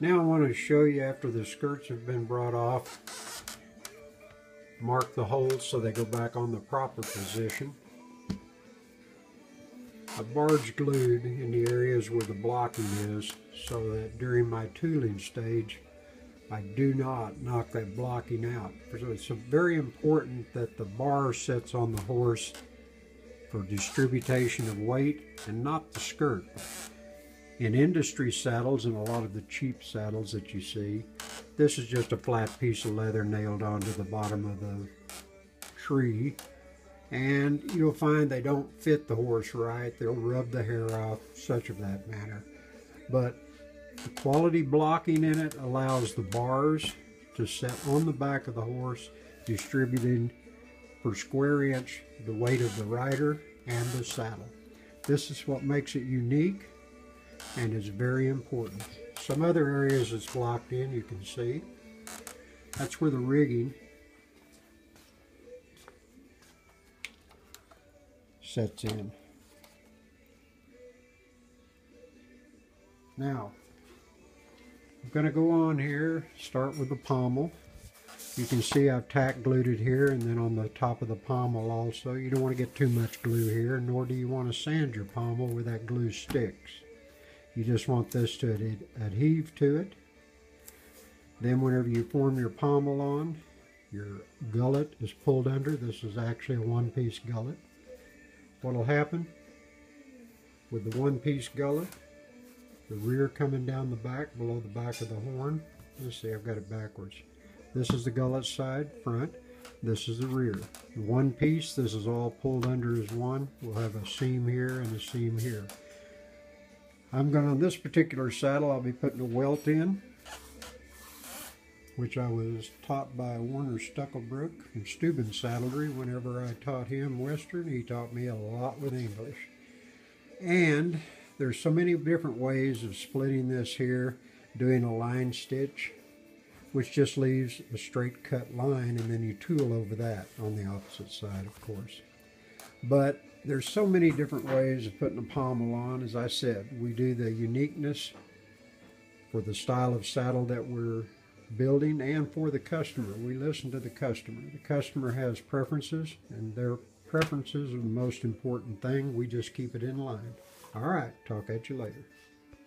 Now I want to show you after the skirts have been brought off, mark the holes so they go back on the proper position. I barge glued in the areas where the blocking is so that during my tooling stage I do not knock that blocking out. So it's very important that the bar sits on the horse for distribution of weight and not the skirt. In industry saddles and a lot of the cheap saddles that you see, this is just a flat piece of leather nailed onto the bottom of the tree. And you'll find they don't fit the horse right. They'll rub the hair off, such of that manner. But the quality blocking in it allows the bars to set on the back of the horse, distributing per square inch the weight of the rider and the saddle. This is what makes it unique and it's very important. Some other areas it's blocked in, you can see. That's where the rigging sets in. Now, I'm going to go on here, start with the pommel. You can see I've tack glued it here and then on the top of the pommel also. You don't want to get too much glue here, nor do you want to sand your pommel where that glue sticks. You just want this to ad adhere to it. Then whenever you form your pommel on, your gullet is pulled under. This is actually a one-piece gullet. What will happen with the one-piece gullet, the rear coming down the back, below the back of the horn. Let's see, I've got it backwards. This is the gullet side, front. This is the rear. One piece, this is all pulled under as one. We'll have a seam here and a seam here. I'm going on this particular saddle, I'll be putting a welt in, which I was taught by Warner Stucklebrook from Steuben Saddlery. Whenever I taught him Western, he taught me a lot with English. And there's so many different ways of splitting this here, doing a line stitch, which just leaves a straight cut line, and then you tool over that on the opposite side, of course. But there's so many different ways of putting a pommel on. As I said, we do the uniqueness for the style of saddle that we're building and for the customer. We listen to the customer. The customer has preferences and their preferences are the most important thing. We just keep it in line. All right, talk at you later.